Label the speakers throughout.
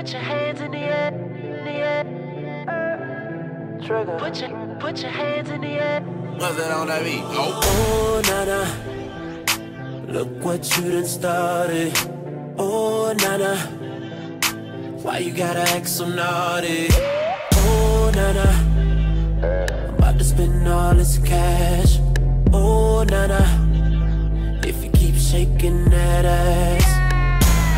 Speaker 1: Put your hands in the air, in the air. Trigga. Put your, put your hands in the air.
Speaker 2: What's that on that beat? Oh.
Speaker 3: Oh, nana. Look what you done started. Oh, nana. Why you gotta act so naughty? Oh, nana. I'm about to spend all this cash. Oh, nana. If you keep shaking that ass.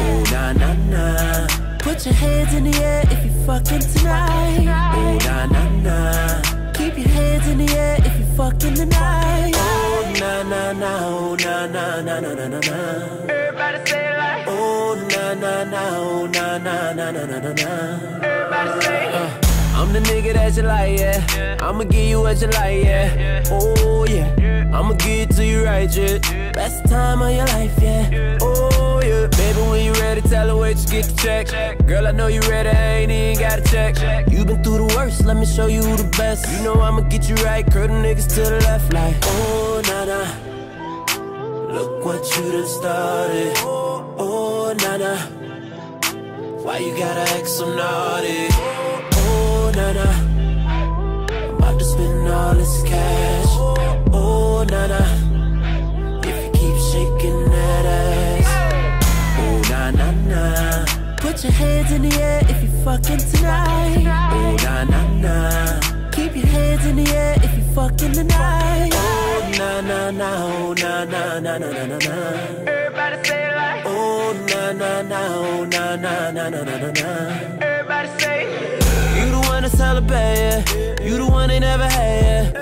Speaker 3: Oh, na na na. Put your hands in the air if you fucking tonight. Oh, na na na. Keep your hands in the air if you fucking tonight. Oh, na na na. Oh, na na na na na na na.
Speaker 1: Everybody say it like.
Speaker 3: Oh, na na na. Oh, na na na na na na na.
Speaker 1: Everybody say.
Speaker 3: Uh, I'm the nigga that you like, yeah. I'ma give you what you like, yeah. Oh, yeah. I'ma give it to you right, yeah. Best time of your life, yeah. Oh, yeah. Baby, when you ready, tell her wait, you get the check. Girl, I know you ready, I ain't even gotta check. You been through the worst, let me show you the best. You know I'ma get you right, curl niggas to the left, like, oh, nah, nah. Look what you done started. Oh, nah, nah. Why you gotta act so naughty? Na na na. Put your hands in the air if you fucking tonight. Oh, na na na. Keep your hands in the air if you fucking tonight. Oh, na na na. Oh, na na na na na na na.
Speaker 1: Everybody say it like.
Speaker 3: Oh, na na na. Oh, na na na na na na na.
Speaker 1: Everybody say.
Speaker 3: You the one to celebrate, yeah. You the one they never had, yeah.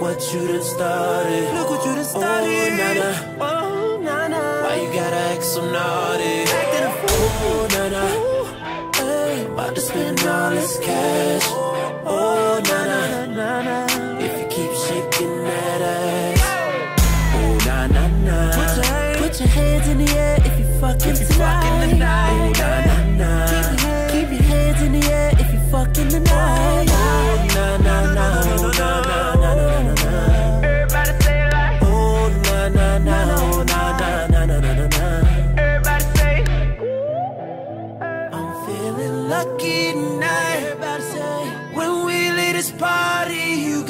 Speaker 3: Look what you done started. Look what you done started. Oh, na na. Oh, na na. Why you gotta act so naughty? Acting a fool. Oh, na na. Hey, about to spend all this cash. Oh, oh na na na na. If you keep shaking that ass. Oh, na na na. Put your, hands, put your hands in the air if you fucking if you tonight. Fucking tonight. lucky night. When we leave this party, you